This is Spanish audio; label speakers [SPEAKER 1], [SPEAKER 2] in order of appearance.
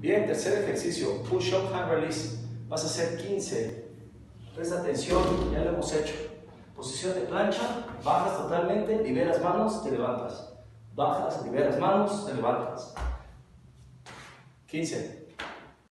[SPEAKER 1] Bien, tercer ejercicio, push-up hand release. Vas a hacer 15. Presta atención, ya lo hemos hecho. Posición de plancha, bajas totalmente, liberas manos, te levantas. Bajas, liberas manos, te levantas. 15.